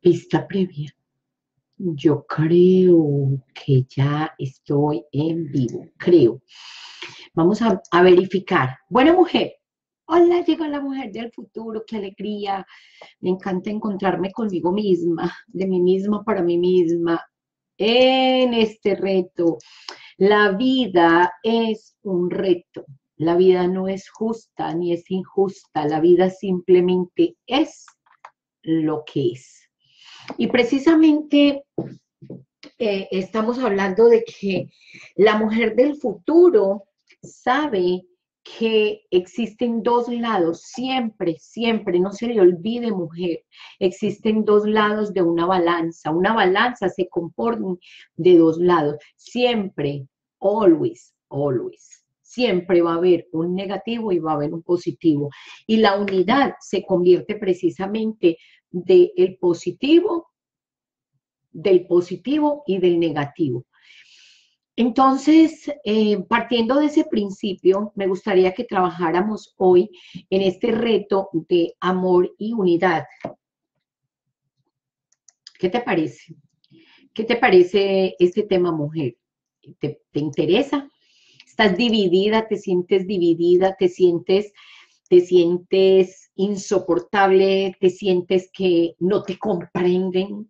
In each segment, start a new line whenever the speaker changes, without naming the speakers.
Pista previa. Yo creo que ya estoy en vivo, creo. Vamos a, verificar. Buena mujer. Hola, llegó la mujer del futuro, qué alegría. Me encanta encontrarme conmigo misma, de mí misma para mí misma, en este reto. La vida es un reto. La vida no es justa ni es injusta. La vida simplemente es lo que es. Y precisamente eh, estamos hablando de que la mujer del futuro sabe que existen dos lados, siempre, siempre, no se le olvide mujer, existen dos lados de una balanza, una balanza se compone de dos lados, siempre, always, always, siempre va a haber un negativo y va a haber un positivo. Y la unidad se convierte precisamente del positivo, del positivo y del negativo. Entonces, eh, partiendo de ese principio, me gustaría que trabajáramos hoy en este reto de amor y unidad. ¿Qué te parece? ¿Qué te parece este tema, mujer? ¿Te, te interesa? ¿Estás dividida? ¿Te sientes dividida? ¿Te sientes, te sientes insoportable? ¿Te sientes que no te comprenden?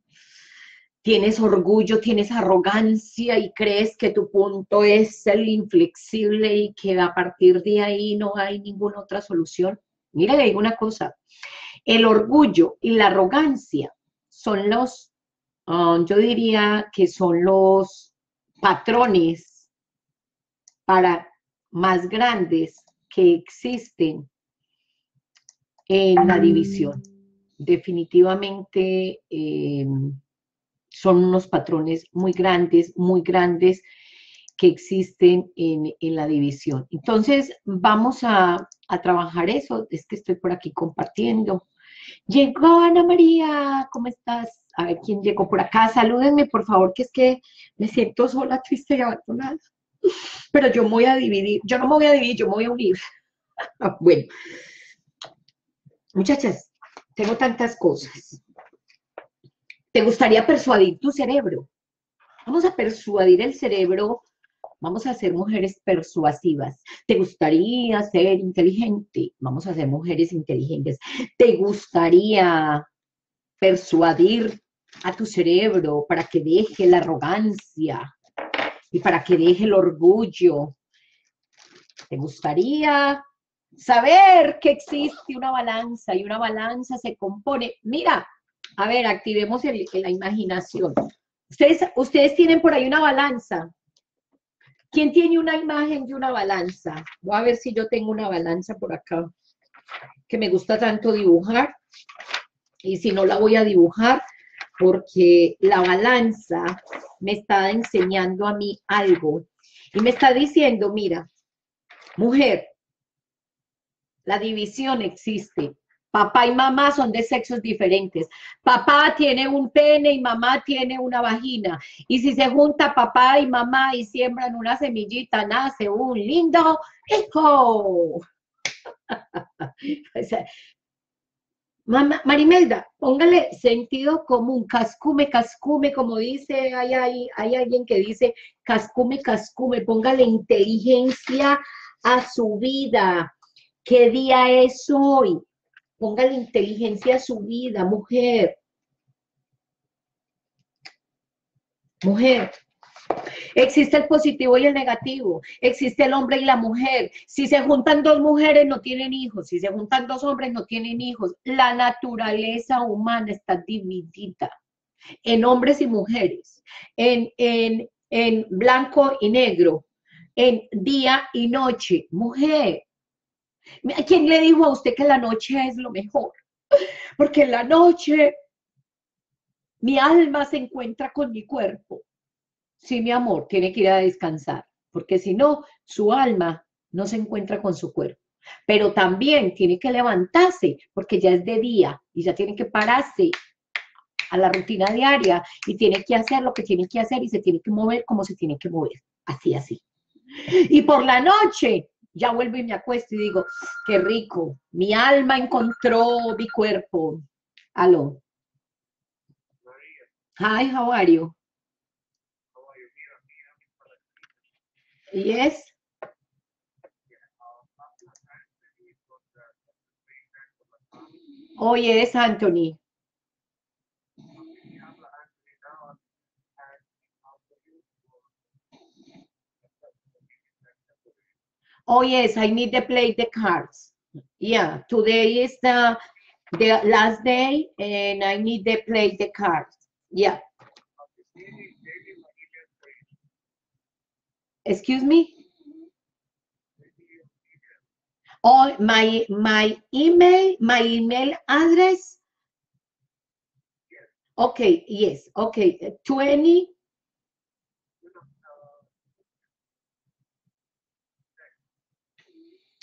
tienes orgullo, tienes arrogancia y crees que tu punto es el inflexible y que a partir de ahí no hay ninguna otra solución. Mira, le digo una cosa, el orgullo y la arrogancia son los, um, yo diría que son los patrones para más grandes que existen en la división. Definitivamente, eh, son unos patrones muy grandes, muy grandes que existen en, la división. Entonces, vamos a, trabajar eso. Es que estoy por aquí compartiendo. Llegó Ana María, ¿cómo estás? A ver quién llegó por acá. Salúdenme, por favor, que es que me siento sola, triste y abandonada. Pero yo me voy a dividir, yo no me voy a dividir, yo me voy a unir. bueno, muchachas, tengo tantas cosas. ¿Te gustaría persuadir tu cerebro? Vamos a persuadir el cerebro, vamos a ser mujeres persuasivas. ¿Te gustaría ser inteligente? Vamos a ser mujeres inteligentes. ¿Te gustaría persuadir a tu cerebro para que deje la arrogancia y para que deje el orgullo? ¿Te gustaría saber que existe una balanza y una balanza se compone? Mira, a ver, activemos la imaginación. Ustedes, ustedes tienen por ahí una balanza. ¿Quién tiene una imagen de una balanza? Voy a ver si yo tengo una balanza por acá, que me gusta tanto dibujar. Y si no la voy a dibujar, porque la balanza me está enseñando a mí algo. Y me está diciendo, mira, mujer, la división existe. Papá y mamá son de sexos diferentes. Papá tiene un pene y mamá tiene una vagina. Y si se junta papá y mamá y siembran una semillita, nace un lindo hijo. Marimelda, póngale sentido común, cascume, cascume, como dice, hay, hay, hay alguien que dice cascume, cascume, póngale inteligencia a su vida. ¿Qué día es hoy? Ponga la inteligencia a su vida, mujer. Mujer. Existe el positivo y el negativo. Existe el hombre y la mujer. Si se juntan dos mujeres, no tienen hijos. Si se juntan dos hombres, no tienen hijos. La naturaleza humana está dividida en hombres y mujeres, en, en, en blanco y negro, en día y noche. Mujer, ¿Quién le dijo a usted que la noche es lo mejor? Porque en la noche mi alma se encuentra con mi cuerpo. Sí, mi amor, tiene que ir a descansar, porque si no, su alma no se encuentra con su cuerpo. Pero también tiene que levantarse, porque ya es de día y ya tiene que pararse a la rutina diaria y tiene que hacer lo que tiene que hacer y se tiene que mover como se tiene que mover. Así, así. Y por la noche ya vuelvo y me acuesto y digo, qué rico, mi alma encontró mi cuerpo. Aló. Hi, how are you? Yes. Oh, yes, Anthony. Oh, yes, I need to play the cards. Yeah, today is the, the last day and I need to play the cards. Yeah. Excuse me? Oh, my, my email, my email address. Okay, yes, okay, 20.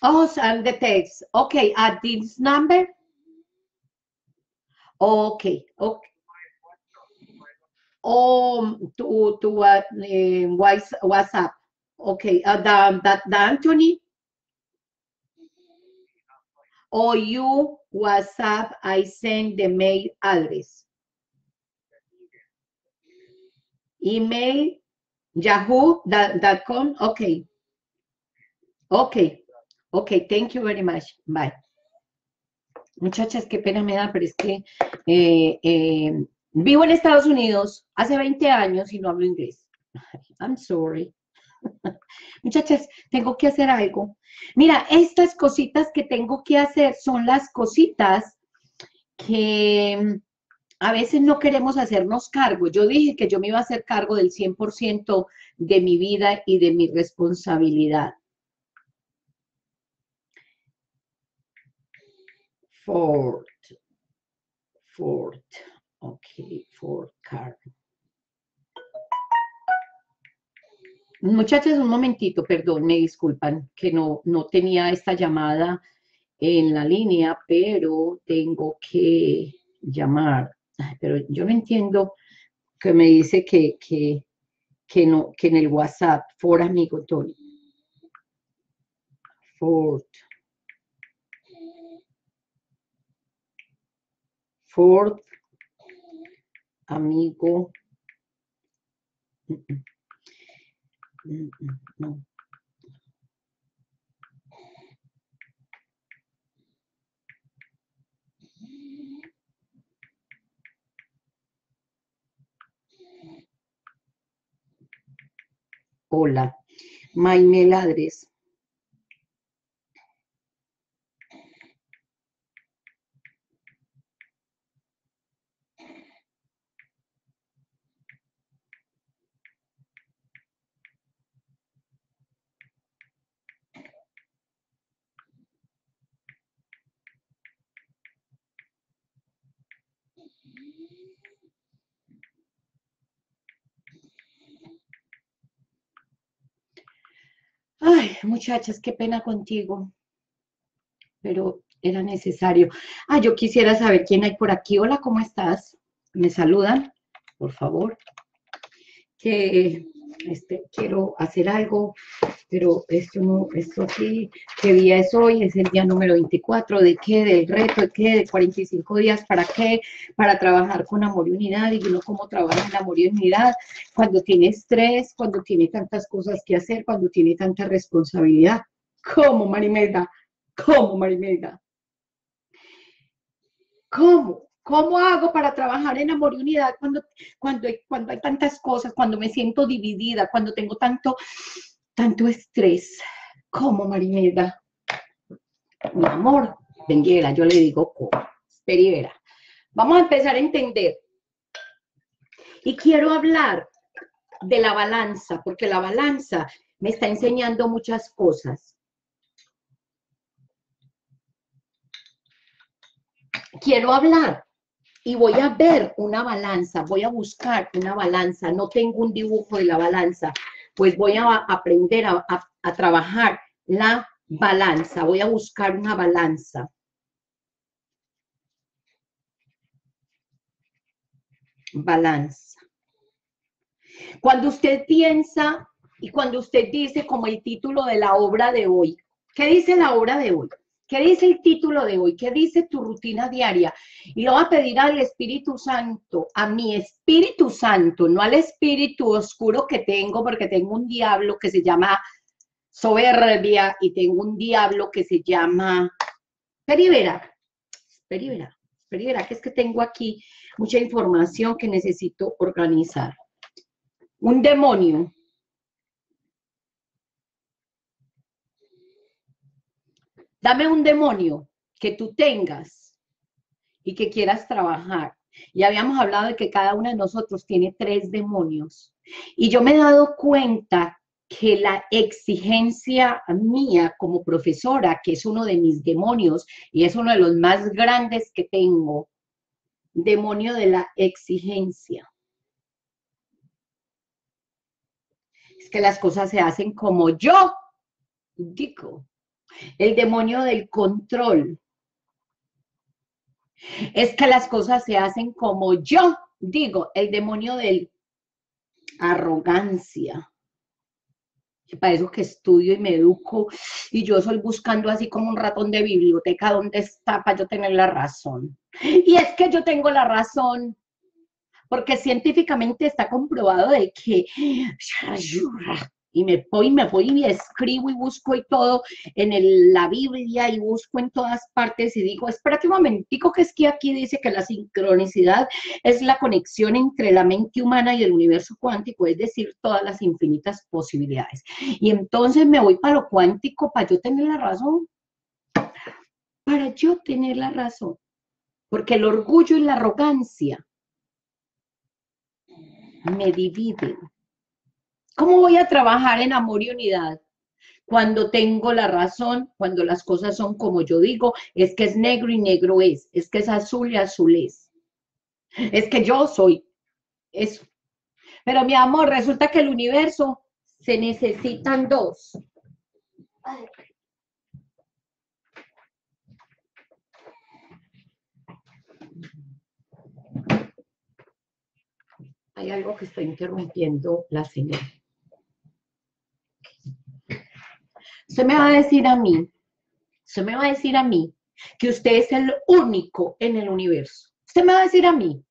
Oh, send the text. Okay, at this number? Okay, okay. Oh, to, to uh, eh, whats- WhatsApp. Okay, uh, the, the, the Anthony? Or you WhatsApp, I send the mail address. Email, yahoo.com, okay. Okay, okay, thank you very much, bye. Muchachas, qué pena me da, pero es que eh, eh, vivo en Estados Unidos hace 20 años y no hablo inglés. I'm sorry. Muchachas, tengo que hacer algo. Mira, estas cositas que tengo que hacer son las cositas que mm, a veces no queremos hacernos cargo. Yo dije que yo me iba a hacer cargo del 100% de mi vida y de mi responsabilidad. Ford. Ford. Ok, Ford car. Muchachas, un momentito, perdón, me disculpan que no, no tenía esta llamada en la línea, pero tengo que llamar. Pero yo no entiendo que me dice que, que, que no, que en el WhatsApp, Ford amigo Tony. Ford. Ford amigo. Mm, mm. Mm, No. Hola. My address. Ay, muchachas, qué pena contigo, pero era necesario. Ah, yo quisiera saber quién hay por aquí. Hola, ¿cómo estás? ¿Me saludan? Por favor. Que este, quiero hacer algo, pero esto no, esto aquí, ¿qué día es hoy? Es el día número 24, ¿de qué? Del reto, ¿de qué? De 45 días, ¿para qué? Para trabajar con amor y unidad, y uno cómo trabaja en amor y unidad, cuando tiene estrés, cuando tiene tantas cosas que hacer, cuando tiene tanta responsabilidad. ¿Cómo, Marimelda? ¿Cómo, Marimelda? ¿Cómo? ¿Cómo hago para trabajar en amor y unidad cuando, cuando, cuando hay tantas cosas, cuando me siento dividida, cuando tengo tanto, tanto estrés? ¿Cómo, Marimelda? Mi amor, venguera, yo le digo. Espera. Vamos a empezar a entender. Y quiero hablar de la balanza, porque la balanza me está enseñando muchas cosas. Quiero hablar y voy a ver una balanza, voy a buscar una balanza, no tengo un dibujo de la balanza, pues voy a aprender a, a- trabajar la balanza, voy a buscar una balanza. Balanza. Cuando usted piensa y cuando usted dice como el título de la obra de hoy, ¿qué dice la obra de hoy? ¿Qué dice el título de hoy? ¿Qué dice tu rutina diaria? Y lo va a pedir al Espíritu Santo, a mi Espíritu Santo, no al Espíritu oscuro que tengo, porque tengo un diablo que se llama soberbia y tengo un diablo que se llama perivera. Perivera, perivera, que es que tengo aquí mucha información que necesito organizar. Un demonio Dame un demonio que tú tengas y que quieras trabajar. Y habíamos hablado de que cada uno de nosotros tiene tres demonios. Y yo me he dado cuenta que la exigencia mía como profesora, que es uno de mis demonios y es uno de los más grandes que tengo, demonio de la exigencia. Es que las cosas se hacen como yo digo el demonio del control. Es que las cosas se hacen como yo digo, el demonio del arrogancia. Para eso que estudio y me educo y yo soy buscando así como un ratón de biblioteca donde está para yo tener la razón. Y es que yo tengo la razón porque científicamente está comprobado de que y me voy, me voy y escribo y busco y todo en la Biblia y busco en todas partes y digo, espérate un momentico que es que aquí dice que la sincronicidad es la conexión entre la mente humana y el universo cuántico, es decir, todas las infinitas posibilidades. Y entonces me voy para lo cuántico para yo tener la razón, para yo tener la razón, porque el orgullo y la arrogancia me dividen ¿Cómo voy a trabajar en amor y unidad? Cuando tengo la razón, cuando las cosas son como yo digo, es que es negro y negro es, es que es azul y azul es. Es que yo soy eso. Pero mi amor, resulta que el universo se necesitan dos. Hay algo que está interrumpiendo la señal. Usted me va a decir a mí, usted me va a decir a mí que usted es el único en el universo. Usted me va a decir a mí,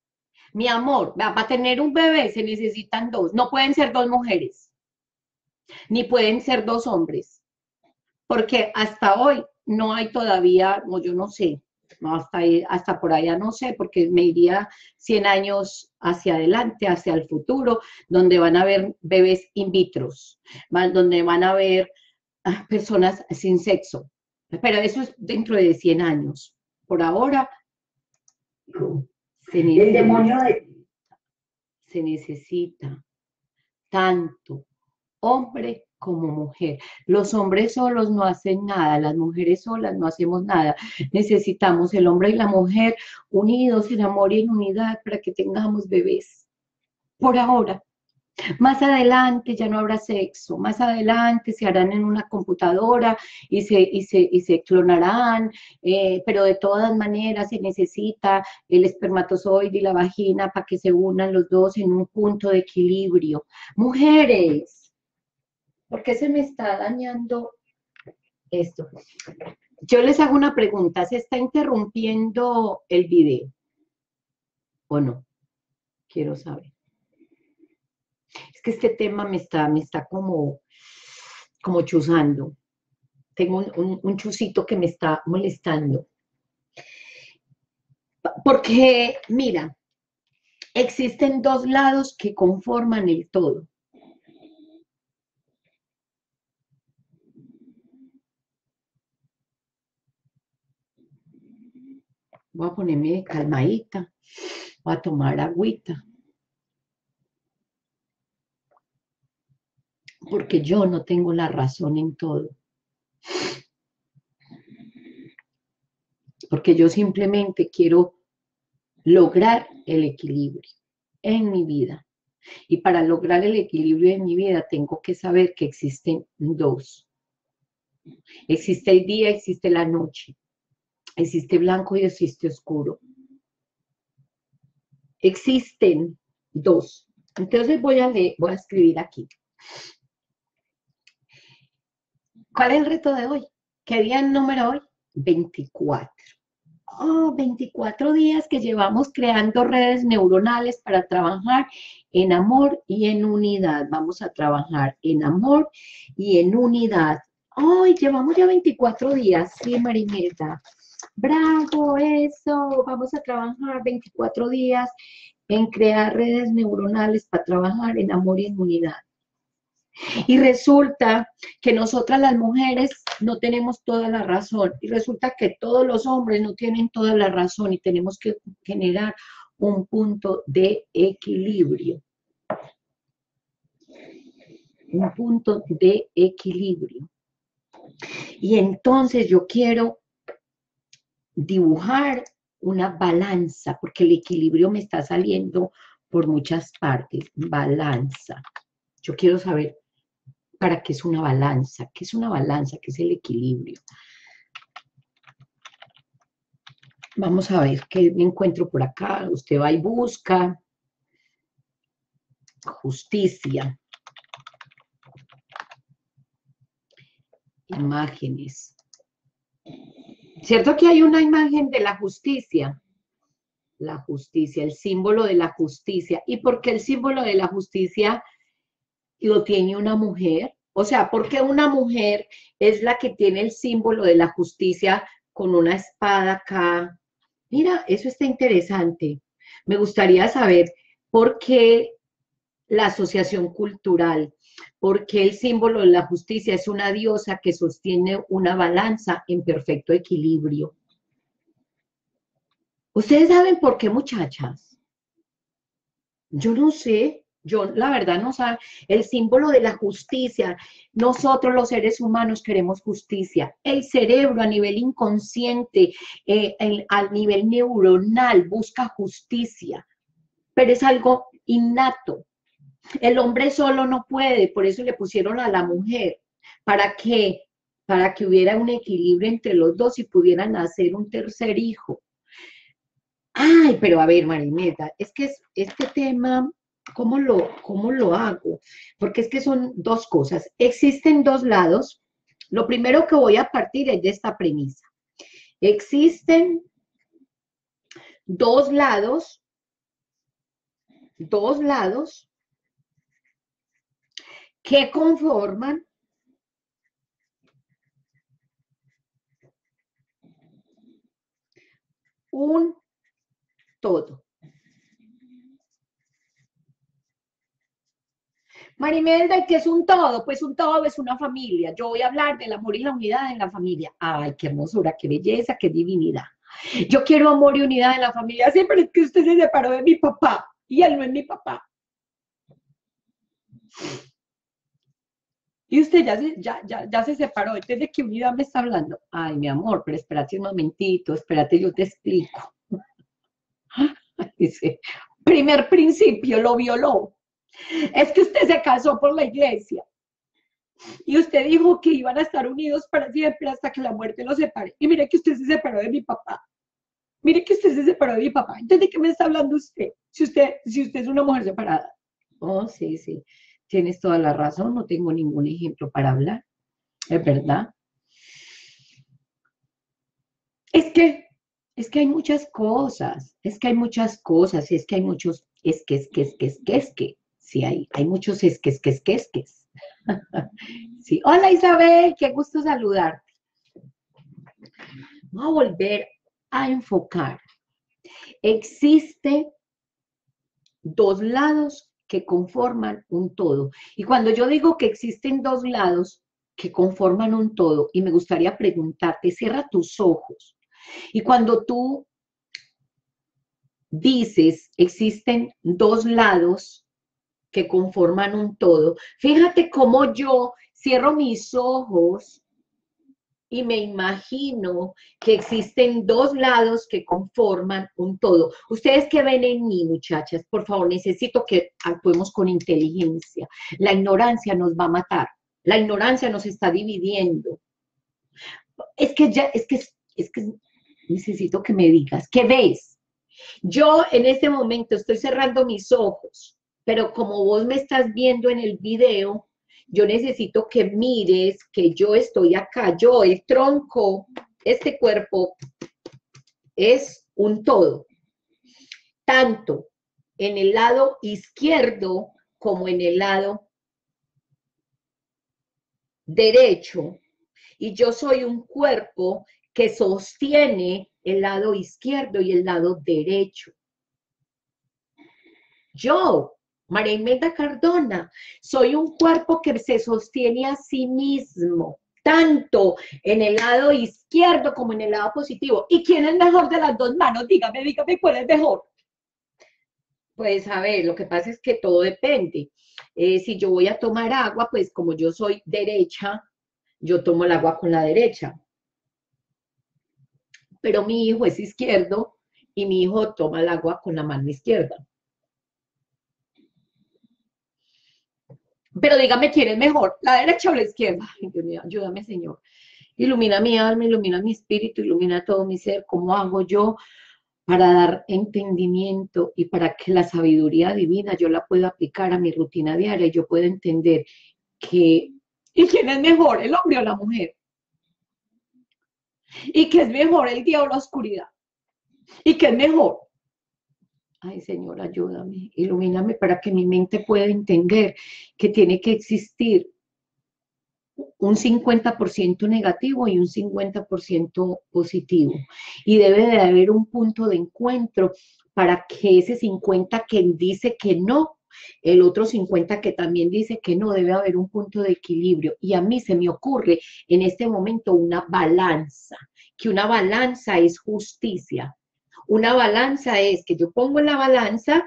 mi amor, para tener un bebé se necesitan dos, no pueden ser dos mujeres, ni pueden ser dos hombres, porque hasta hoy no hay todavía, no, yo no sé, no, hasta, hasta por allá no sé, porque me iría 100 años hacia adelante, hacia el futuro, donde van a haber bebés in vitros, donde van a haber personas sin sexo. Pero eso es dentro de 100 años. Por ahora, se necesita, el demonio se necesita tanto hombre como mujer. Los hombres solos no hacen nada, las mujeres solas no hacemos nada. Necesitamos el hombre y la mujer unidos en amor y en unidad para que tengamos bebés. Por ahora. Más adelante ya no habrá sexo, más adelante se harán en una computadora y se, y se, y se clonarán, eh, pero de todas maneras se necesita el espermatozoide y la vagina para que se unan los dos en un punto de equilibrio. Mujeres, ¿por qué se me está dañando esto? Yo les hago una pregunta, ¿se está interrumpiendo el video o no? Quiero saber que este tema me está, me está como, como chuzando. Tengo un, un, chusito que me está molestando. Porque, mira, existen dos lados que conforman el todo. Voy a ponerme calmadita, voy a tomar agüita. Porque yo no tengo la razón en todo. Porque yo simplemente quiero lograr el equilibrio en mi vida. Y para lograr el equilibrio en mi vida tengo que saber que existen dos. Existe el día, existe la noche. Existe blanco y existe oscuro. Existen dos. Entonces voy a leer, voy a escribir aquí. ¿Cuál es el reto de hoy? ¿Qué día es el número hoy? 24. Oh, 24 días que llevamos creando redes neuronales para trabajar en amor y en unidad. Vamos a trabajar en amor y en unidad. Ay, llevamos ya 24 días, sí, Marimeta. Bravo, eso. Vamos a trabajar 24 días en crear redes neuronales para trabajar en amor y en unidad. Y resulta que nosotras las mujeres no tenemos toda la razón. Y resulta que todos los hombres no tienen toda la razón y tenemos que generar un punto de equilibrio. Un punto de equilibrio. Y entonces yo quiero dibujar una balanza, porque el equilibrio me está saliendo por muchas partes. Balanza. Yo quiero saber para qué es una balanza, qué es una balanza, qué es el equilibrio. Vamos a ver qué me encuentro por acá. Usted va y busca justicia. Imágenes. ¿Cierto que hay una imagen de la justicia? La justicia, el símbolo de la justicia. ¿Y por qué el símbolo de la justicia lo tiene una mujer? O sea, ¿por qué una mujer es la que tiene el símbolo de la justicia con una espada acá? Mira, eso está interesante. Me gustaría saber por qué la asociación cultural, por qué el símbolo de la justicia es una diosa que sostiene una balanza en perfecto equilibrio. ¿Ustedes saben por qué, muchachas? Yo no sé. Yo, la verdad, no sé, el símbolo de la justicia. Nosotros los seres humanos queremos justicia. El cerebro a nivel inconsciente, eh, a nivel neuronal, busca justicia, pero es algo innato. El hombre solo no puede, por eso le pusieron a la mujer. ¿Para qué? Para que hubiera un equilibrio entre los dos y pudieran nacer un tercer hijo. Ay, pero a ver, Marineta, es que este tema ¿Cómo lo, ¿Cómo lo hago? Porque es que son dos cosas. Existen dos lados. Lo primero que voy a partir es de esta premisa. Existen dos lados, dos lados que conforman un todo. Marimelda, ¿qué es un todo? Pues un todo es una familia. Yo voy a hablar del amor y la unidad en la familia. Ay, qué hermosura, qué belleza, qué divinidad. Yo quiero amor y unidad en la familia. Siempre es que usted se separó de mi papá y él no es mi papá. Y usted ya se, ya, ya, ya se separó. ¿De qué unidad me está hablando? Ay, mi amor, pero espérate un momentito, espérate, yo te explico. Dice, primer principio, lo violó. Es que usted se casó por la iglesia. Y usted dijo que iban a estar unidos para siempre hasta que la muerte los separe. Y mire que usted se separó de mi papá. Mire que usted se separó de mi papá. Entonces, ¿de qué me está hablando usted? Si usted, si usted es una mujer separada. Oh, sí, sí. Tienes toda la razón. No tengo ningún ejemplo para hablar. Es verdad. Es que, es que hay muchas cosas. Es que hay muchas cosas. Es que hay muchos, es que, es que, es que, es que, es que. Sí, hay, hay muchos esques, que, que, que. Sí. Hola Isabel, qué gusto saludarte. Vamos a volver a enfocar. Existe dos lados que conforman un todo. Y cuando yo digo que existen dos lados que conforman un todo, y me gustaría preguntarte, cierra tus ojos. Y cuando tú dices, existen dos lados que conforman un todo. Fíjate cómo yo cierro mis ojos y me imagino que existen dos lados que conforman un todo. Ustedes que ven en mí, muchachas, por favor, necesito que actuemos con inteligencia. La ignorancia nos va a matar. La ignorancia nos está dividiendo. Es que ya, es que, es que necesito que me digas, ¿qué ves? Yo en este momento estoy cerrando mis ojos pero como vos me estás viendo en el video, yo necesito que mires que yo estoy acá, yo, el tronco, este cuerpo es un todo, tanto en el lado izquierdo como en el lado derecho. Y yo soy un cuerpo que sostiene el lado izquierdo y el lado derecho. Yo, María Imelda Cardona, soy un cuerpo que se sostiene a sí mismo, tanto en el lado izquierdo como en el lado positivo. ¿Y quién es mejor de las dos manos? Dígame, dígame cuál es mejor. Pues a ver, lo que pasa es que todo depende. Eh, si yo voy a tomar agua, pues como yo soy derecha, yo tomo el agua con la derecha. Pero mi hijo es izquierdo y mi hijo toma el agua con la mano izquierda. Pero dígame quién es mejor, la derecha o la izquierda. Ay, Dios mío, ayúdame, Señor. Ilumina mi alma, ilumina mi espíritu, ilumina todo mi ser. ¿Cómo hago yo para dar entendimiento y para que la sabiduría divina yo la pueda aplicar a mi rutina diaria y yo pueda entender que, ¿y quién es mejor, el hombre o la mujer? ¿Y qué es mejor, el día o la oscuridad? ¿Y qué es mejor? Ay, Señor, ayúdame, ilumíname para que mi mente pueda entender que tiene que existir un 50% negativo y un 50% positivo. Y debe de haber un punto de encuentro para que ese 50 que dice que no, el otro 50 que también dice que no, debe haber un punto de equilibrio. Y a mí se me ocurre en este momento una balanza, que una balanza es justicia. Una balanza es que yo pongo en la balanza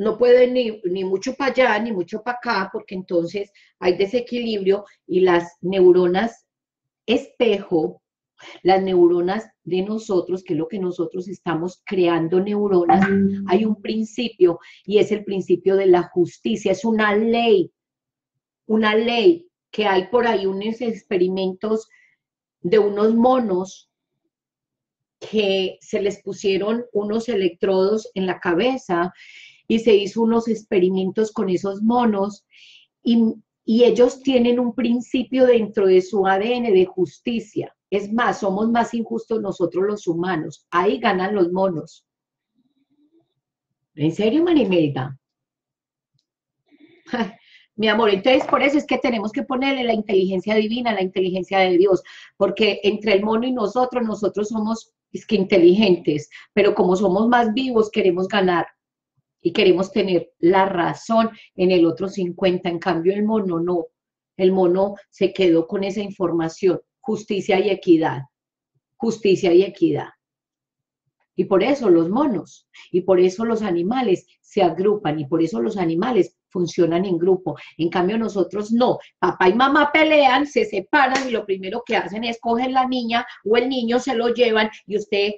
no puede ni, ni mucho para allá ni mucho para acá, porque entonces hay desequilibrio y las neuronas espejo, las neuronas de nosotros, que es lo que nosotros estamos creando neuronas, hay un principio y es el principio de la justicia, es una ley, una ley que hay por ahí unos experimentos de unos monos que se les pusieron unos electrodos en la cabeza y se hizo unos experimentos con esos monos y, ellos tienen un principio dentro de su ADN de justicia. Es más, somos más injustos nosotros los humanos. Ahí ganan los monos. ¿En serio, Marimelda? Mi amor, entonces por eso es que tenemos que ponerle la inteligencia divina, la inteligencia de Dios, porque entre el mono y nosotros, nosotros somos es que inteligentes, pero como somos más vivos, queremos ganar y queremos tener la razón en el otro 50. En cambio, el mono no. El mono se quedó con esa información, justicia y equidad. Justicia y equidad. Y por eso los monos, y por eso los animales se agrupan, y por eso los animales funcionan en grupo. En cambio, nosotros no. Papá y mamá pelean, se separan y lo primero que hacen es coger la niña o el niño, se lo llevan y usted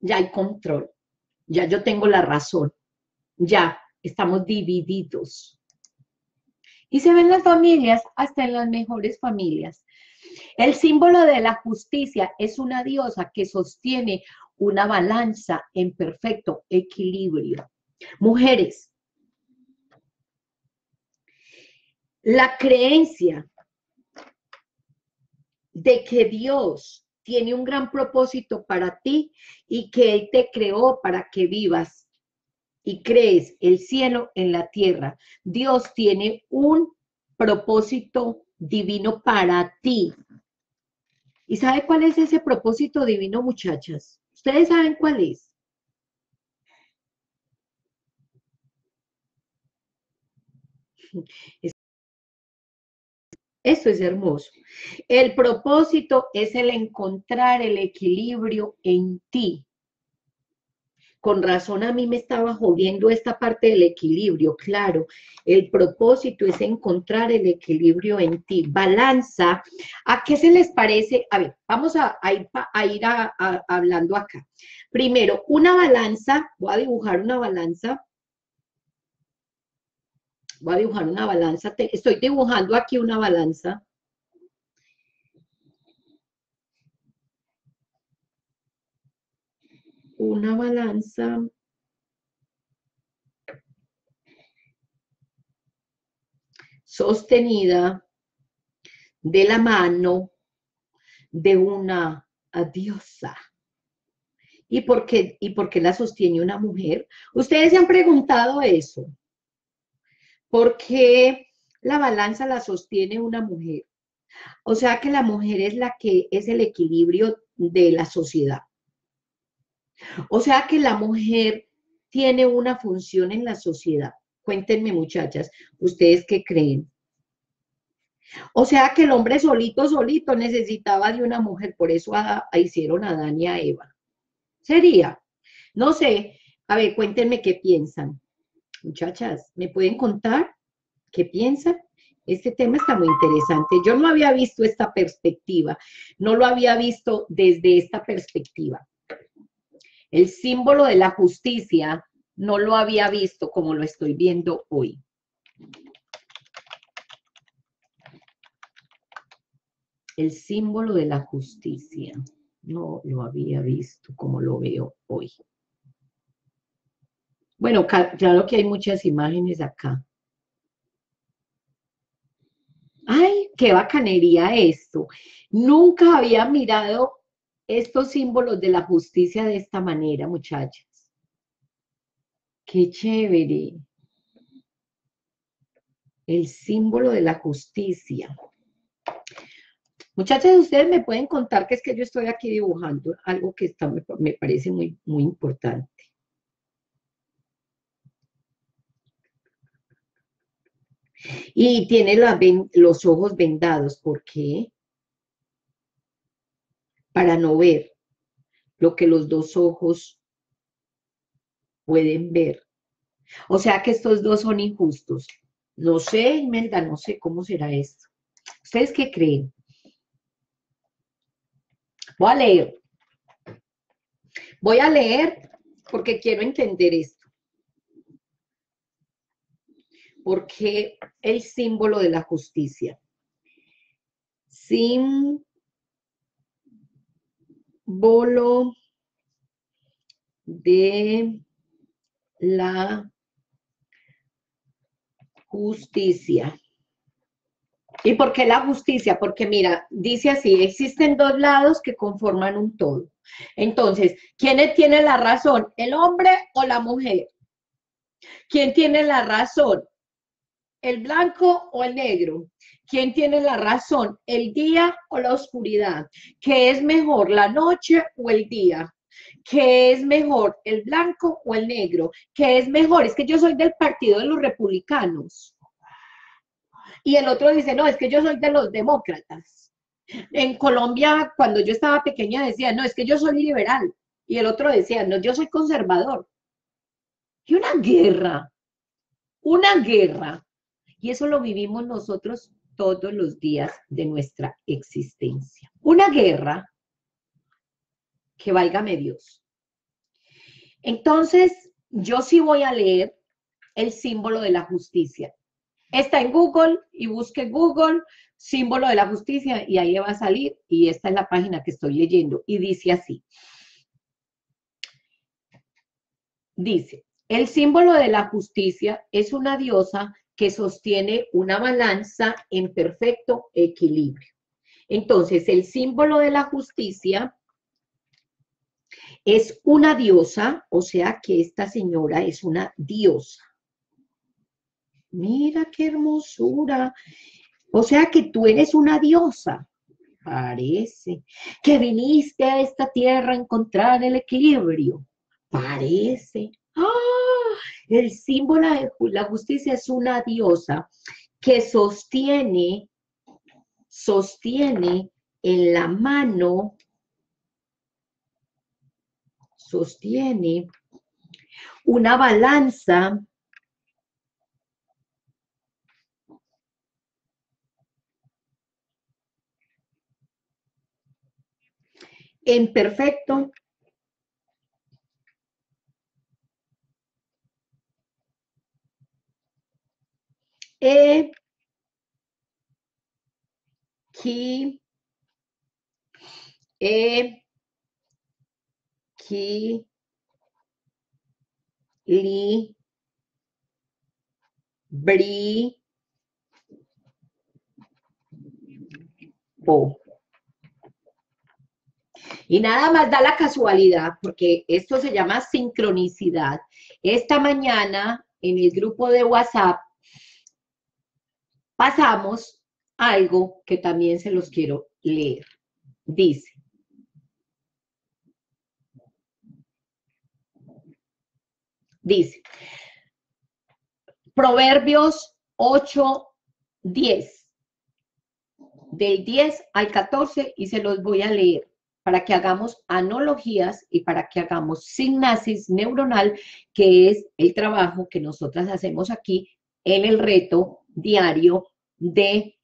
ya hay control. Ya yo tengo la razón ya estamos divididos. Y se ven las familias, hasta en las mejores familias. El símbolo de la justicia es una diosa que sostiene una balanza en perfecto equilibrio. Mujeres, la creencia de que Dios tiene un gran propósito para ti y que Él te creó para que vivas y crees el cielo en la tierra, Dios tiene un propósito divino para ti. ¿Y sabe cuál es ese propósito divino, muchachas? ¿Ustedes saben cuál es? Esto es hermoso. El propósito es el encontrar el equilibrio en ti con razón a mí me estaba jodiendo esta parte del equilibrio, claro. El propósito es encontrar el equilibrio en ti. Balanza, ¿a qué se les parece? A ver, vamos a, ir, a ir hablando acá. Primero, una balanza, voy a dibujar una balanza. Voy a dibujar una balanza, estoy dibujando aquí una balanza. una balanza sostenida de la mano de una diosa. ¿Y por, qué, ¿Y por qué la sostiene una mujer? Ustedes se han preguntado eso. ¿Por qué la balanza la sostiene una mujer? O sea que la mujer es la que es el equilibrio de la sociedad. O sea que la mujer tiene una función en la sociedad. Cuéntenme, muchachas, ¿ustedes qué creen? O sea que el hombre solito, solito necesitaba de una mujer, por eso hicieron a Adán y a Eva. Sería, no sé, a ver, cuéntenme qué piensan. Muchachas, ¿me pueden contar qué piensan? Este tema está muy interesante. Yo no había visto esta perspectiva, no lo había visto desde esta perspectiva. El símbolo de la justicia no lo había visto como lo estoy viendo hoy. El símbolo de la justicia no lo había visto como lo veo hoy. Bueno, claro que hay muchas imágenes acá. ¡Ay, qué bacanería esto! Nunca había mirado estos símbolos de la justicia de esta manera, muchachas. ¡Qué chévere! El símbolo de la justicia. Muchachas, ustedes me pueden contar que es que yo estoy aquí dibujando algo que está, me, parece muy, muy importante. Y tiene los ojos vendados. ¿Por qué? Para no ver lo que los dos ojos pueden ver. O sea que estos dos son injustos. No sé, Imelda, no sé cómo será esto. ¿Ustedes qué creen? Voy a leer. Voy a leer porque quiero entender esto. Porque el símbolo de la justicia. Símbolo de la justicia. ¿Y por qué la justicia? Porque mira, dice así, existen dos lados que conforman un todo. Entonces, ¿quién tiene la razón? ¿El hombre o la mujer? ¿Quién tiene la razón? ¿El blanco o el negro? ¿Quién tiene la razón? ¿El día o la oscuridad? ¿Qué es mejor, la noche o el día? ¿Qué es mejor, el blanco o el negro? ¿Qué es mejor? Es que yo soy del partido de los republicanos. Y el otro dice, no, es que yo soy de los demócratas. En Colombia, cuando yo estaba pequeña, decía, no, es que yo soy liberal. Y el otro decía, no, yo soy conservador. Y una guerra, una guerra. Y eso lo vivimos nosotros todos los días de nuestra existencia. Una guerra que válgame Dios. Entonces, yo sí voy a leer el símbolo de la justicia. Está en Google y busque Google símbolo de la justicia y ahí va a salir y esta es la página que estoy leyendo y dice así. Dice, el símbolo de la justicia es una diosa que sostiene una balanza en perfecto equilibrio. Entonces, el símbolo de la justicia es una diosa, o sea que esta señora es una diosa. Mira qué hermosura. O sea que tú eres una diosa. Parece. Que viniste a esta tierra a encontrar el equilibrio. Parece. ¡Ah! El símbolo de la justicia es una diosa que sostiene, sostiene en la mano sostiene una balanza en perfecto e e ki, li, bri, po. Y nada más da la casualidad, porque esto se llama sincronicidad. Esta mañana en el grupo de WhatsApp pasamos algo que también se los quiero leer. Dice, dice, Proverbios 8, 10, del 10 al 14, y se los voy a leer para que hagamos analogías y para que hagamos sinapsis neuronal, que es el trabajo que nosotras hacemos aquí en el reto diario de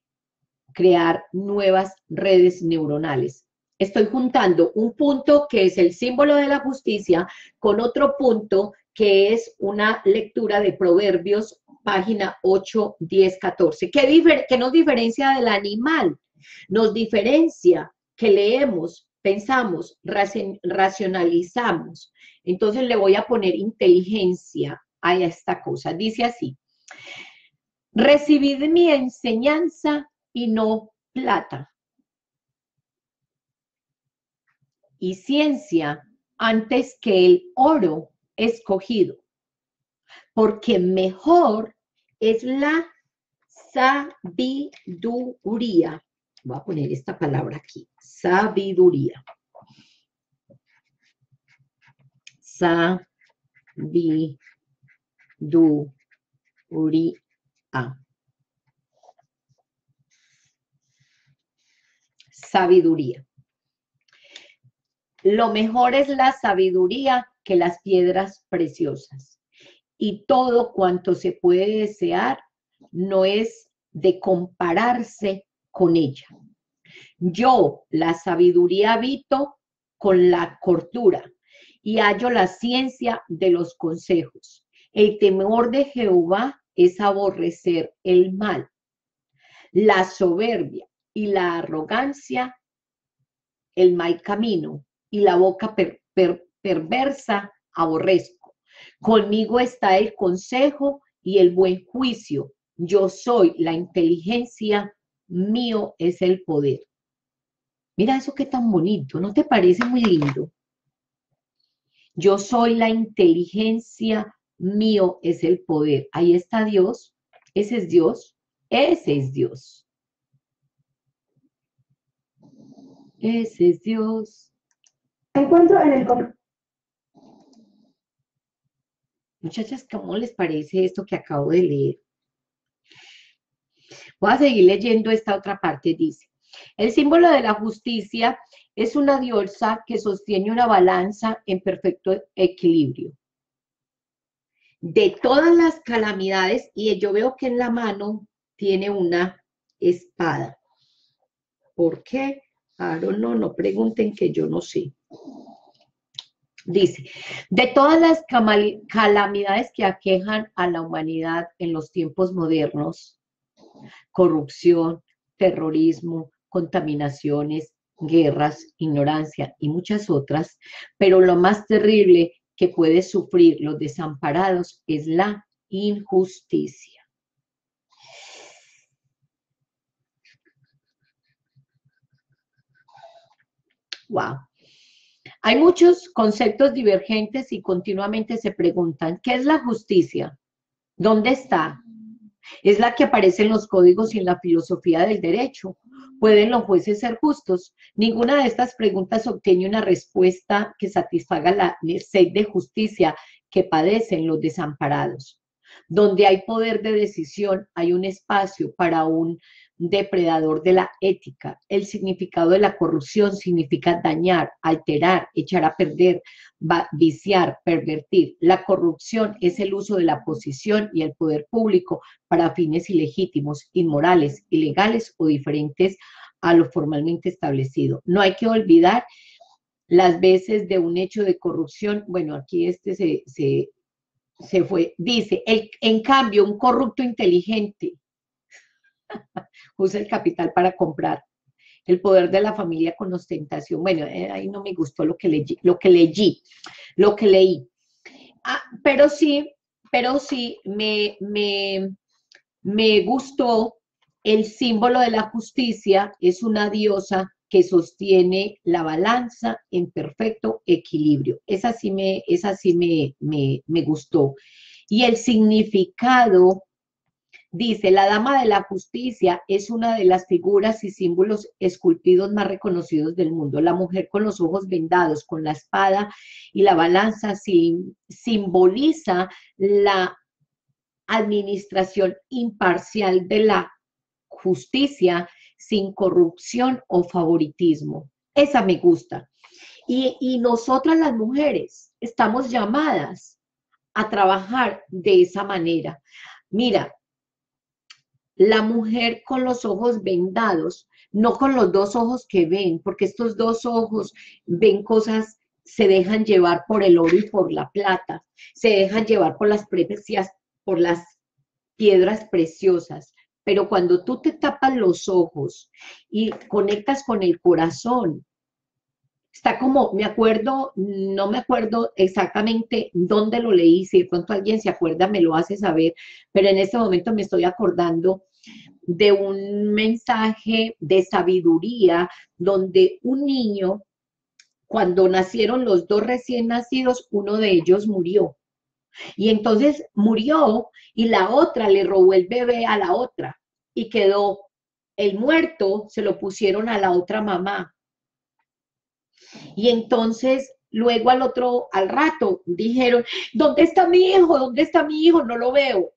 crear nuevas redes neuronales. Estoy juntando un punto que es el símbolo de la justicia con otro punto que es una lectura de Proverbios, página 8, 10, 14. ¿Qué, ¿Qué nos diferencia del animal? Nos diferencia que leemos pensamos, racionalizamos. Entonces le voy a poner inteligencia a esta cosa. Dice así, recibid mi enseñanza y no plata. Y ciencia antes que el oro escogido, porque mejor es la sabiduría Voy a poner esta palabra aquí. Sabiduría. Sabiduría. Sabiduría. Lo mejor es la sabiduría que las piedras preciosas. Y todo cuanto se puede desear no es de compararse con ella. Yo la sabiduría habito con la cortura y hallo la ciencia de los consejos. El temor de Jehová es aborrecer el mal. La soberbia y la arrogancia, el mal camino y la boca perversa aborrezco. Conmigo está el consejo y el buen juicio. Yo soy la inteligencia mío es el poder. Mira eso qué tan bonito, ¿no te parece muy lindo? Yo soy la inteligencia, mío es el poder. Ahí está Dios, ese es Dios, ese es Dios. Ese es Dios.
Encuentro en el...
Muchachas, ¿cómo les parece esto que acabo de leer? Voy a seguir leyendo esta otra parte, dice. El símbolo de la justicia es una diosa que sostiene una balanza en perfecto equilibrio. De todas las calamidades, y yo veo que en la mano tiene una espada. ¿Por qué? Claro, no, no pregunten que yo no sé. Dice, de todas las calamidades que aquejan a la humanidad en los tiempos modernos, corrupción, terrorismo, contaminaciones, guerras, ignorancia y muchas otras, pero lo más terrible que puede sufrir los desamparados es la injusticia. Wow. Hay muchos conceptos divergentes y continuamente se preguntan, ¿qué es la justicia? ¿Dónde está? Es la que aparece en los códigos y en la filosofía del derecho. ¿Pueden los jueces ser justos? Ninguna de estas preguntas obtiene una respuesta que satisfaga la sed de justicia que padecen los desamparados. Donde hay poder de decisión, hay un espacio para un depredador de la ética. El significado de la corrupción significa dañar, alterar, echar a perder, viciar, pervertir. La corrupción es el uso de la posición y el poder público para fines ilegítimos, inmorales, ilegales o diferentes a lo formalmente establecido. No hay que olvidar las veces de un hecho de corrupción. Bueno, aquí este se, se, fue. Dice, el, en cambio, un corrupto inteligente usa el capital para comprar. El poder de la familia con ostentación. Bueno, eh, ahí no me gustó lo que leí, lo que leí, lo que leí. Ah, pero sí, pero sí me, me, me gustó el símbolo de la justicia, es una diosa que sostiene la balanza en perfecto equilibrio. Esa sí me, esa sí me, me, me gustó. Y el significado Dice, la Dama de la Justicia es una de las figuras y símbolos esculpidos más reconocidos del mundo. La mujer con los ojos vendados, con la espada y la balanza simboliza la administración imparcial de la justicia sin corrupción o favoritismo. Esa me gusta. Y, y nosotras las mujeres estamos llamadas a trabajar de esa manera. Mira, la mujer con los ojos vendados, no con los dos ojos que ven, porque estos dos ojos ven cosas, se dejan llevar por el oro y por la plata, se dejan llevar por las precias, por las piedras preciosas. Pero cuando tú te tapas los ojos y conectas con el corazón, está como, me acuerdo, no me acuerdo exactamente dónde lo leí, si de pronto alguien se acuerda, me lo hace saber, pero en este momento me estoy acordando de un mensaje de sabiduría donde un niño, cuando nacieron los dos recién nacidos, uno de ellos murió. Y entonces murió y la otra le robó el bebé a la otra y quedó el muerto, se lo pusieron a la otra mamá. Y entonces luego al otro, al rato, dijeron, ¿dónde está mi hijo? ¿Dónde está mi hijo? No lo veo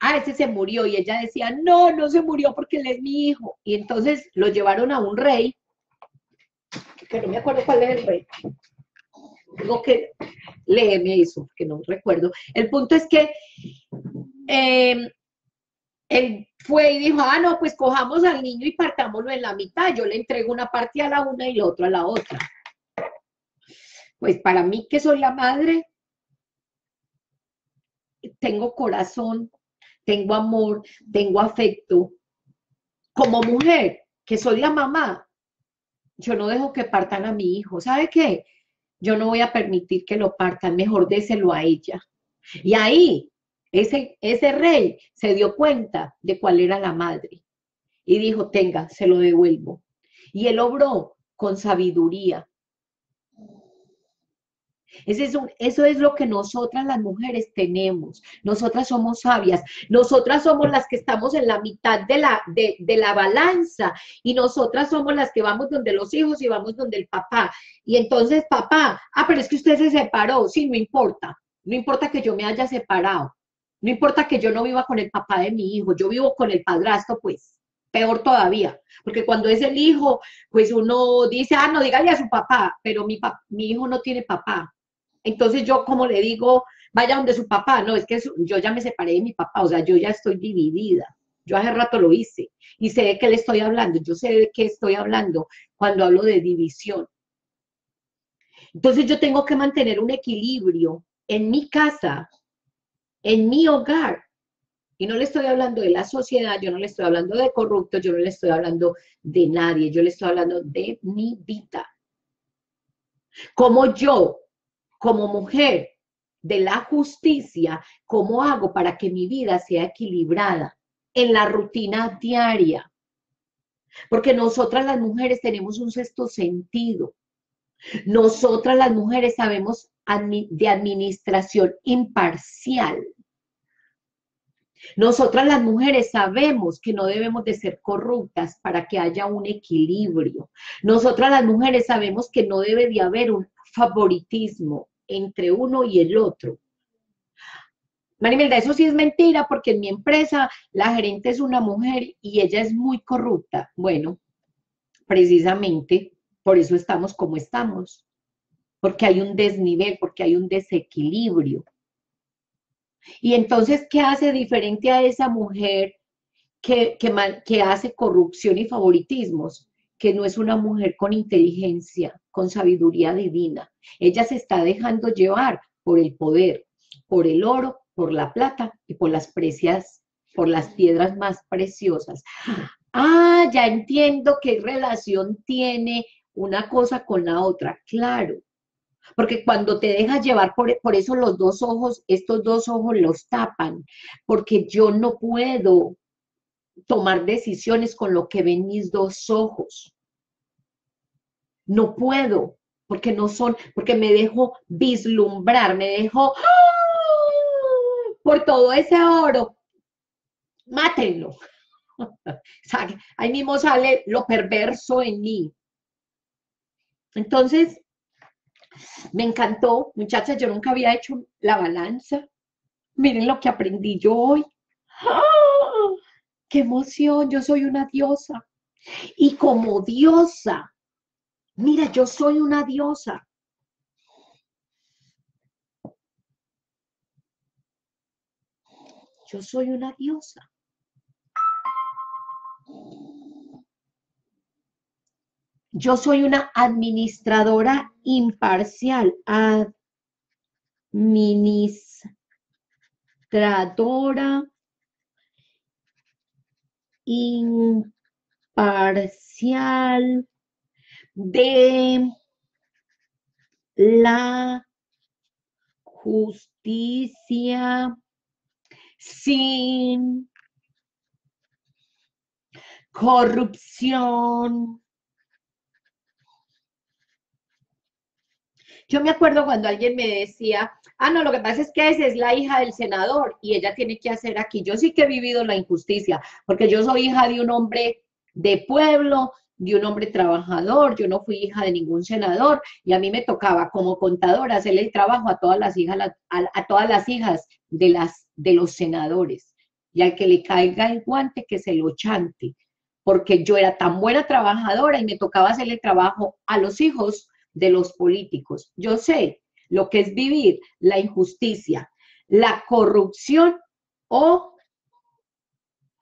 ah, ese se murió. Y ella decía, no, no se murió porque él es mi hijo. Y entonces lo llevaron a un rey, que no me acuerdo cuál es el rey. Tengo que leerme eso, que no recuerdo. El punto es que em, él fue y dijo, ah, no, pues cojamos al niño y partámoslo en la mitad. Yo le entrego una parte a la una y la otra a la otra. Pues para mí que soy la madre, tengo corazón, tengo amor, tengo afecto. Como mujer, que soy la mamá, yo no dejo que partan a mi hijo. ¿Sabe qué? Yo no voy a permitir que lo partan, mejor déselo a ella. Y ahí, ese, ese rey se dio cuenta de cuál era la madre y dijo, tenga, se lo devuelvo. Y él obró con sabiduría, eso es lo que nosotras las mujeres tenemos. Nosotras somos sabias. Nosotras somos las que estamos en la mitad de la, de, de la balanza y nosotras somos las que vamos donde los hijos y vamos donde el papá. Y entonces, papá, ah, pero es que usted se separó. Sí, no importa. No importa que yo me haya separado. No importa que yo no viva con el papá de mi hijo. Yo vivo con el padrastro, pues peor todavía, porque cuando es el hijo, pues uno dice, ah, no, dígale a su papá, pero mi, mi hijo no tiene papá, entonces yo como le digo, vaya donde su papá, no, es que yo ya me separé de mi papá, o sea, yo ya estoy dividida. Yo hace rato lo hice y sé de qué le estoy hablando, yo sé de qué estoy hablando cuando hablo de división. Entonces yo tengo que mantener un equilibrio en mi casa, en mi hogar. Y no le estoy hablando de la sociedad, yo no le estoy hablando de corruptos, yo no le estoy hablando de nadie, yo le estoy hablando de mi vida. Como yo como mujer de la justicia, ¿cómo hago para que mi vida sea equilibrada en la rutina diaria? Porque nosotras las mujeres tenemos un sexto sentido. Nosotras las mujeres sabemos de administración imparcial. Nosotras las mujeres sabemos que no debemos de ser corruptas para que haya un equilibrio. Nosotras las mujeres sabemos que no debe de haber un favoritismo entre uno y el otro. Marimelda, eso sí es mentira porque en mi empresa la gerente es una mujer y ella es muy corrupta. Bueno, precisamente por eso estamos como estamos, porque hay un desnivel, porque hay un desequilibrio. Y entonces, ¿qué hace diferente a esa mujer que, que, que hace corrupción y favoritismos? Que no es una mujer con inteligencia, con sabiduría divina. Ella se está dejando llevar por el poder, por el oro, por la plata y por las precias, por las piedras más preciosas. Ah, ya entiendo qué relación tiene una cosa con la otra. Claro, porque cuando te dejas llevar por, por, eso los dos ojos, estos dos ojos los tapan, porque yo no puedo tomar decisiones con lo que ven mis dos ojos. No puedo, porque no son, porque me dejo vislumbrar, me dejo por todo ese oro. Mátenlo. Ahí mismo sale lo perverso en mí. Entonces, me encantó, muchachas, yo nunca había hecho la balanza. Miren lo que aprendí yo hoy. ¡Ah! ¡Qué emoción! Yo soy una diosa. Y como diosa, mira, yo soy una diosa. Yo soy una diosa. Yo soy una administradora imparcial, administradora imparcial de la justicia sin corrupción. Yo me acuerdo cuando alguien me decía, ah, no, lo que pasa es que esa es la hija del senador y ella tiene que hacer aquí. Yo sí que he vivido la injusticia, porque yo soy hija de un hombre de pueblo, de un hombre trabajador, yo no fui hija de ningún senador y a mí me tocaba como contadora hacerle el trabajo a todas las hijas, a, todas las hijas de, las, de los senadores. Y al que le caiga el guante, que se lo chante porque yo era tan buena trabajadora y me tocaba hacerle trabajo a los hijos de los políticos. Yo sé lo que es vivir la injusticia, la corrupción o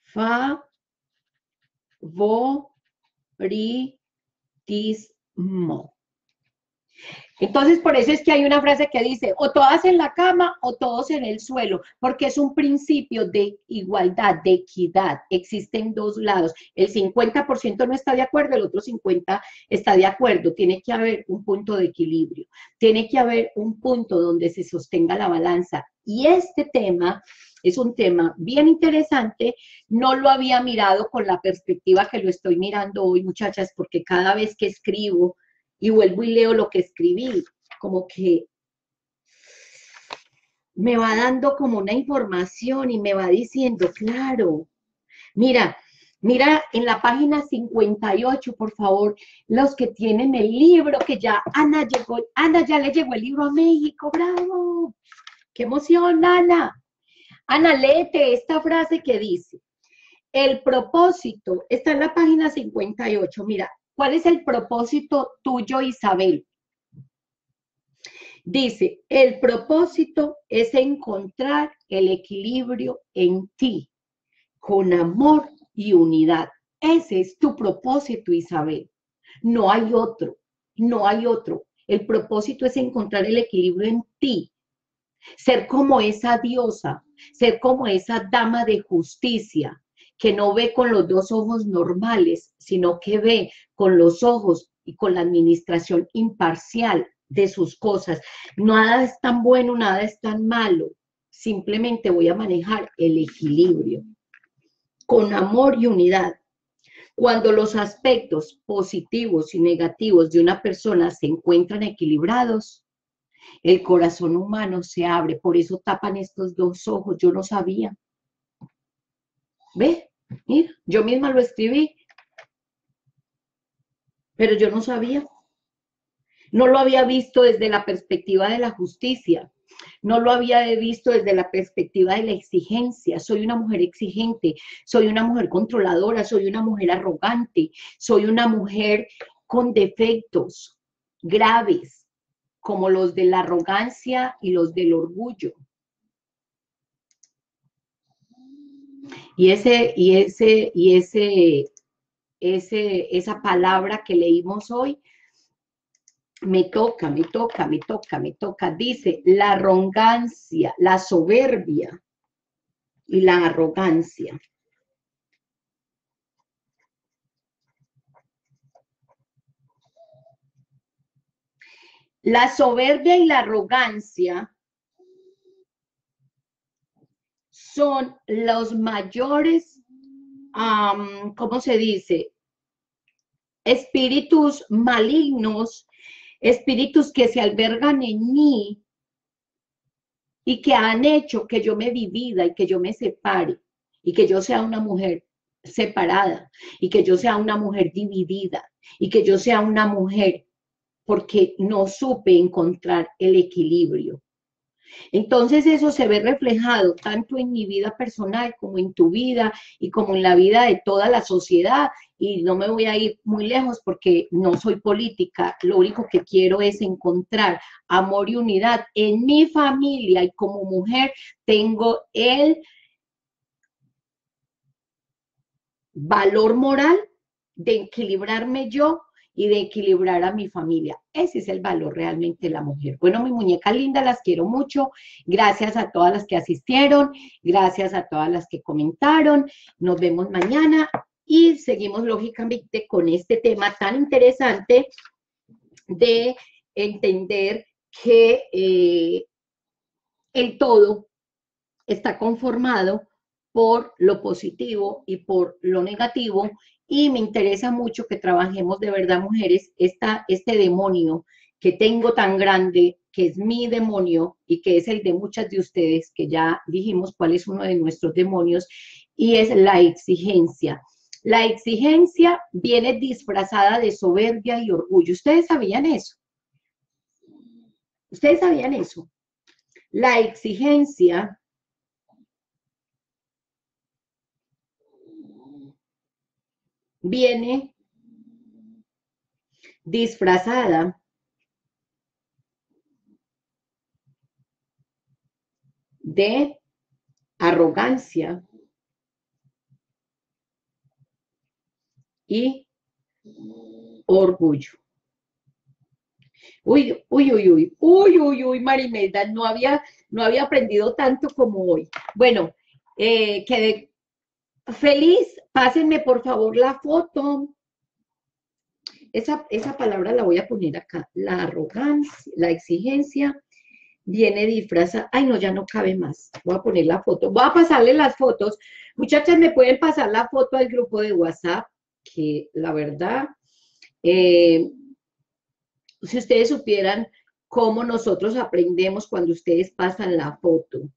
favoritismo. Entonces, por eso es que hay una frase que dice, o todas en la cama o todos en el suelo, porque es un principio de igualdad, de equidad. Existen dos lados. El 50% no está de acuerdo, el otro 50% está de acuerdo. Tiene que haber un punto de equilibrio. Tiene que haber un punto donde se sostenga la balanza. Y este tema es un tema bien interesante. No lo había mirado con la perspectiva que lo estoy mirando hoy, muchachas, porque cada vez que escribo, y vuelvo y leo lo que escribí, como que me va dando como una información y me va diciendo, claro, mira, mira en la página 58, por favor, los que tienen el libro, que ya Ana llegó, Ana ya le llegó el libro a México, bravo, qué emoción, Ana. Ana, léete esta frase que dice, el propósito, está en la página 58, mira, ¿Cuál es el propósito tuyo, Isabel? Dice, el propósito es encontrar el equilibrio en ti, con amor y unidad. Ese es tu propósito, Isabel. No hay otro, no hay otro. El propósito es encontrar el equilibrio en ti, ser como esa diosa, ser como esa dama de justicia, que no ve con los dos ojos normales, sino que ve con los ojos y con la administración imparcial de sus cosas. Nada es tan bueno, nada es tan malo. Simplemente voy a manejar el equilibrio con amor y unidad. Cuando los aspectos positivos y negativos de una persona se encuentran equilibrados, el corazón humano se abre. Por eso tapan estos dos ojos. Yo no sabía. ¿Ve? Yo misma lo escribí, pero yo no sabía. No lo había visto desde la perspectiva de la justicia. No lo había visto desde la perspectiva de la exigencia. Soy una mujer exigente, soy una mujer controladora, soy una mujer arrogante, soy una mujer con defectos graves, como los de la arrogancia y los del orgullo. Y ese, y ese, y ese, ese, esa palabra que leímos hoy, me toca, me toca, me toca, me toca. Dice la arrogancia, la soberbia y la arrogancia. La soberbia y la arrogancia son los mayores, ¿cómo se dice? espíritus malignos, espíritus que se albergan en mí y que han hecho que yo me divida y que yo me separe y que yo sea una mujer separada y que yo sea una mujer dividida y que yo sea una mujer porque no supe encontrar el equilibrio. Entonces eso se ve reflejado tanto en mi vida personal como en tu vida y como en la vida de toda la sociedad. Y no me voy a ir muy lejos porque no soy política. Lo único que quiero es encontrar amor y unidad en mi familia y como mujer tengo el valor moral de equilibrarme yo y de equilibrar a mi familia. Ese es el valor realmente de la mujer. Bueno, mi muñeca linda, las quiero mucho. Gracias a todas las que asistieron, gracias a todas las que comentaron. Nos vemos mañana y seguimos lógicamente con este tema tan interesante de entender que eh, el todo está conformado por lo positivo y por lo negativo y me interesa mucho que trabajemos de verdad, mujeres, esta, este demonio que tengo tan grande, que es mi demonio y que es el de muchas de ustedes, que ya dijimos cuál es uno de nuestros demonios, y es la exigencia. La exigencia viene disfrazada de soberbia y orgullo. ¿Ustedes sabían eso? ¿Ustedes sabían eso? La exigencia viene disfrazada de arrogancia y orgullo. Uy, uy, uy, uy, uy, uy, uy, Marimelda, no había, no había aprendido tanto como hoy. Bueno, eh, quedé feliz Pásenme por favor la foto. Esa, esa palabra la voy a poner acá. La arrogancia, la exigencia viene disfrazada. Ay, no, ya no cabe más. Voy a poner la foto. Voy a pasarle las fotos. Muchachas, ¿me pueden pasar la foto al grupo de WhatsApp? Que la verdad, eh, si ustedes supieran cómo nosotros aprendemos cuando ustedes pasan la foto,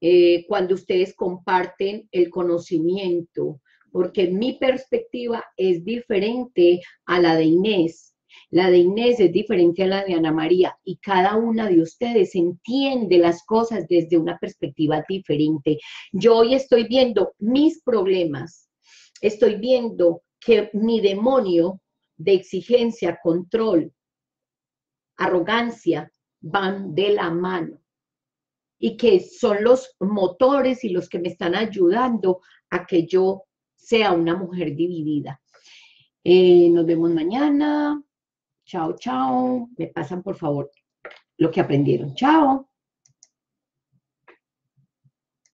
eh, cuando ustedes comparten el conocimiento, porque mi perspectiva es diferente a la de Inés. La de Inés es diferente a la de Ana María y cada una de ustedes entiende las cosas desde una perspectiva diferente. Yo hoy estoy viendo mis problemas, estoy viendo que mi demonio de exigencia, control, arrogancia van de la mano y que son los motores y los que me están ayudando a que yo sea una mujer dividida. Eh, nos vemos mañana. Chao, chao. Me pasan, por favor, lo que aprendieron. Chao.